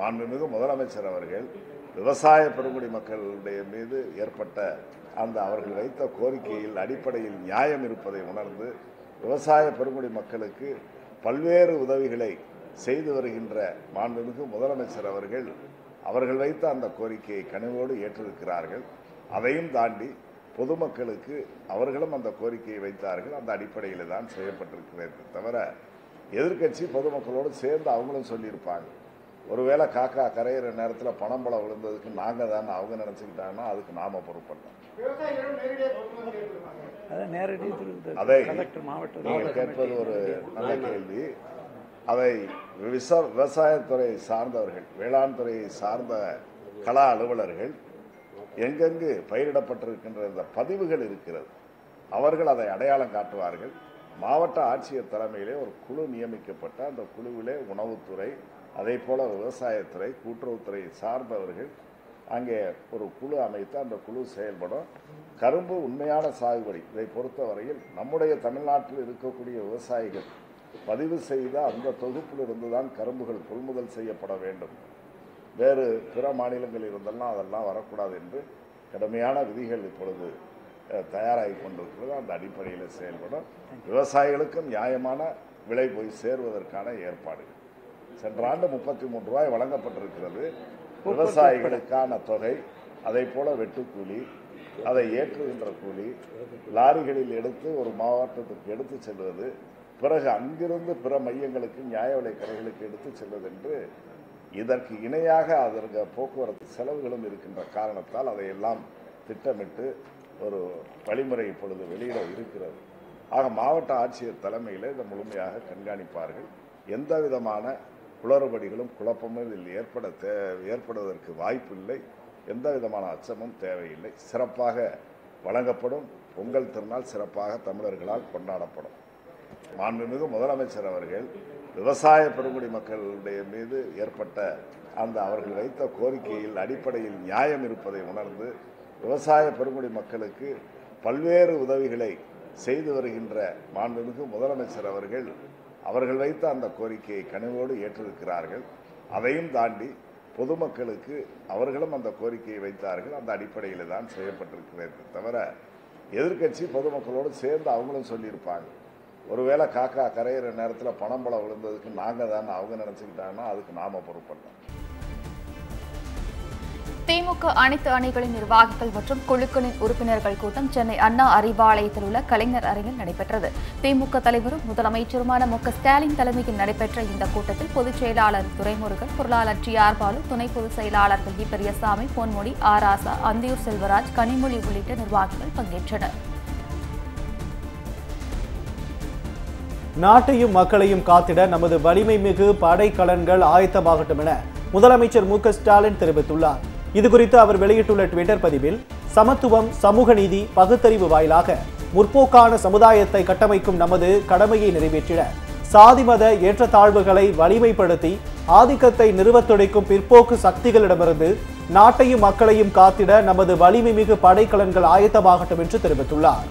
மாண்புமிகு முதலமைச்சர் அவர்கள் விவசாய பெருங்குடி மக்களுடைய மீது ஏற்பட்ட அந்த அவர்கள் வைத்த கோரிக்கையில் அடிப்படையில் நியாயம் இருப்பதை உணர்ந்து விவசாய பெருங்குடி மக்களுக்கு பல்வேறு உதவிகளை செய்து வருகின்ற மாண்புமிகு முதலமைச்சர் அவர்கள் அவர்கள் வைத்த அந்த கோரிக்கையை கனிவோடு ஏற்றிருக்கிறார்கள். அதையும் தாண்டி பொதுமக்களுக்கு அவர்களும் அந்த கோரிக்கையை வைத்தார்கள். அந்த அடிப்படையில் தான் செய்யப்பட்டிருக்கிறது தவிர எதிர்க்கட்சி பொதுமக்களோடு சேர்ந்து அவங்களும் சொல்லியிருப்பாங்க. ஒருவேளை காக்கா கரையிற நேரத்தில் பணம் பழம் விழுந்ததுக்கு நாங்கள் தான் அவங்க நினச்சிக்கிட்டாங்கன்னா அதுக்கு நாம பொறுப்பல்ல அதை நீங்கள் கேட்பது ஒரு நல்ல கேள்வி. அதை விவசா விவசாயத்துறை சார்ந்தவர்கள் வேளாண் துறையை சார்ந்த கள அலுவலர்கள் எங்கெங்கு பயிரிடப்பட்டிருக்கின்ற இந்த பதிவுகள் இருக்கிறது அவர்கள் அதை அடையாளம் காட்டுவார்கள். மாவட்ட ஆட்சியர் தலைமையிலே ஒரு குழு நியமிக்கப்பட்ட அந்த குழுவிலே உணவுத்துறை அதே போல விவசாயத்துறை கூட்டுறவுத்துறை சார்ந்தவர்கள் அங்கே ஒரு குழு அமைத்து அந்த குழு செயல்படும். கரும்பு உண்மையான சாகுபடி. இதை பொறுத்தவரையில் நம்முடைய தமிழ்நாட்டில் இருக்கக்கூடிய விவசாயிகள் பதிவு செய்த அந்த தொகுப்பில் இருந்து தான் கரும்புகள் கொள்முதல் செய்யப்பட வேண்டும். வேறு பிற மாநிலங்களில் இருந்தெல்லாம் அதெல்லாம் வரக்கூடாது என்று கடுமையான விதிகள் இப்பொழுது தயாராகி கொண்டிருக்கிறது அந்த அடிப்படையில் செயல்படும். விவசாயிகளுக்கும் நியாயமான விலை போய் சேருவதற்கான ஏற்பாடுகள் சென்ற ஆண்டு முப்பத்தி மூன்று ரூபாய் வழங்கப்பட்டிருக்கிறது. விவசாயிகளுக்கான தொகை அதை போல வெட்டுக்கூலி அதை ஏற்றுகின்ற கூலி லாரிகளில் எடுத்து ஒரு மாவட்டத்திற்கு எடுத்து செல்வது பிறகு அங்கிருந்து பிற மையங்களுக்கு நியாய விலை கடைகளுக்கு எடுத்து செல்வது என்று இதற்கு இணையாக அதற்கு போக்குவரத்து செலவுகளும் இருக்கின்ற காரணத்தால் அதையெல்லாம் திட்டமிட்டு ஒரு வழிமுறை இப்பொழுது வெளியிட இருக்கிறது. ஆக மாவட்ட ஆட்சியர் தலைமையில் இதை முழுமையாக கண்காணிப்பார்கள். எந்த விதமான குளறுபடிகளும் குழப்பமும் இதில் ஏற்பட தே ஏற்படுவதற்கு வாய்ப்பில்லை எந்த விதமான அச்சமும் தேவையில்லை. சிறப்பாக வழங்கப்படும். பொங்கல் திருநாள் சிறப்பாக தமிழர்களால் கொண்டாடப்படும். மாண்புமிகு முதலமைச்சர் அவர்கள் விவசாய பெருங்குடி மக்களுடைய மீது ஏற்பட்ட அந்த அவர்கள் வைத்த கோரிக்கையில் அடிப்படையில் நியாயம் இருப்பதை உணர்ந்து விவசாய பெருங்குடி மக்களுக்கு பல்வேறு உதவிகளை செய்து வருகின்ற மாண்புமிகு முதலமைச்சர் அவர்கள் அவர்கள் வைத்த அந்த கோரிக்கையை கனிவோடு ஏற்றிருக்கிறார்கள். அதையும் தாண்டி பொதுமக்களுக்கு அவர்களும் அந்த கோரிக்கையை வைத்தார்கள். அந்த அடிப்படையில் தான் செய்யப்பட்டிருக்கிறது தவிர எதிர்க்கட்சி பொதுமக்களோடு சேர்ந்து அவங்களும் சொல்லியிருப்பாங்க. ஒருவேளை காக்கா கரையிற நேரத்தில் பணம் பழம் விழுந்ததுக்கு நாங்கள் தான் அவங்க நினச்சிக்கிட்டாங்கன்னா அதுக்கு நாம பொறுப்பல்ல திமுக அனைத்து அணிகளின் நிர்வாகிகள் மற்றும் குழுக்களின் உறுப்பினர்கள் கூட்டம் சென்னை அண்ணா அறிவாலயத்தில் உள்ள கலைஞர் அரங்கில் நடைபெற்றது. திமுக தலைவரும் முதலமைச்சருமான மு ஸ்டாலின் தலைமையில் நடைபெற்ற இந்த கூட்டத்தில் பொதுச் செயலாளர் துரைமுருகன் பொருளாளர் டி ஆர் பாலு துணை பொதுச் செயலாளர் டி பெரியசாமி பொன்முடி ஆர் ஆசா அந்தியூர் செல்வராஜ் கனிமொழி உள்ளிட்ட நிர்வாகிகள் பங்கேற்றனர். நாட்டையும் மக்களையும் காத்திட நமது வலிமை மிகு படைக்கலன்கள் ஆயத்தமாகட்டும் என முதலமைச்சர் மு ஸ்டாலின் தெரிவித்துள்ளார். இதுகுறித்து அவர் வெளியிட்டுள்ள ட்விட்டர் பதிவில் சமத்துவம் சமூக நீதி பகுத்தறிவு வாயிலாக முற்போக்கான சமுதாயத்தை கட்டமைக்கும் நமது கடமையை நிறைவேற்றிட சாதி மத ஏற்றத்தாழ்வுகளை வலிமைப்படுத்தி ஆதிக்கத்தை நிறுவத்துடைக்கும் பிற்போக்கு சக்திகளிடமிருந்து நாட்டையும் மக்களையும் காத்திட நமது வலிமை மிகு படைக்கலன்கள் ஆயத்தமாகட்டும் என்று தெரிவித்துள்ளார்.